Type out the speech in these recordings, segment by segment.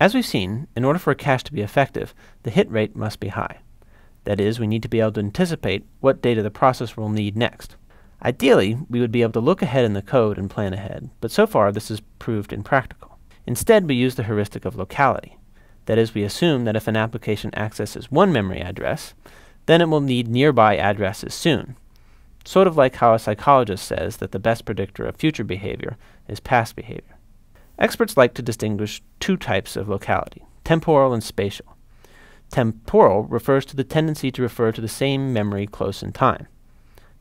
As we've seen, in order for a cache to be effective, the hit rate must be high. That is, we need to be able to anticipate what data the processor will need next. Ideally, we would be able to look ahead in the code and plan ahead, but so far this has proved impractical. Instead, we use the heuristic of locality. That is, we assume that if an application accesses one memory address, then it will need nearby addresses soon. Sort of like how a psychologist says that the best predictor of future behavior is past behavior. Experts like to distinguish two types of locality, temporal and spatial. Temporal refers to the tendency to refer to the same memory close in time.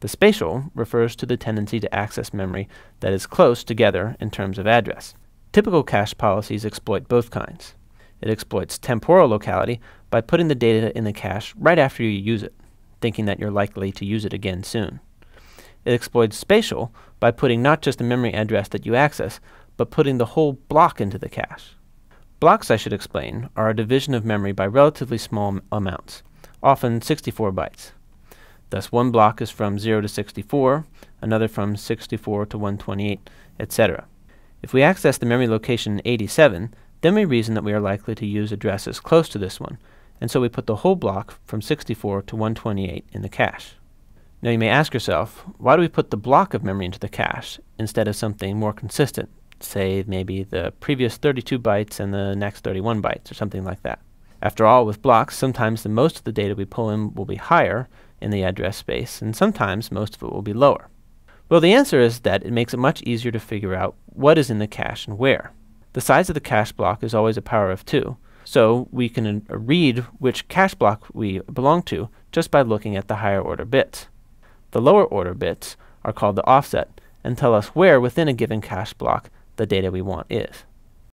The spatial refers to the tendency to access memory that is close together in terms of address. Typical cache policies exploit both kinds. It exploits temporal locality by putting the data in the cache right after you use it, thinking that you're likely to use it again soon. It exploits spatial by putting not just the memory address that you access, but putting the whole block into the cache. Blocks, I should explain, are a division of memory by relatively small amounts, often 64 bytes. Thus, one block is from 0 to 64, another from 64 to 128, etc. If we access the memory location 87, then we reason that we are likely to use addresses close to this one, and so we put the whole block from 64 to 128 in the cache. Now you may ask yourself, why do we put the block of memory into the cache instead of something more consistent, say maybe the previous 32 bytes and the next 31 bytes or something like that? After all, with blocks, sometimes the most of the data we pull in will be higher in the address space, and sometimes most of it will be lower. Well, the answer is that it makes it much easier to figure out what is in the cache and where. The size of the cache block is always a power of 2, so we can uh, read which cache block we belong to just by looking at the higher order bits. The lower order bits are called the offset and tell us where within a given cache block the data we want is.